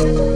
you.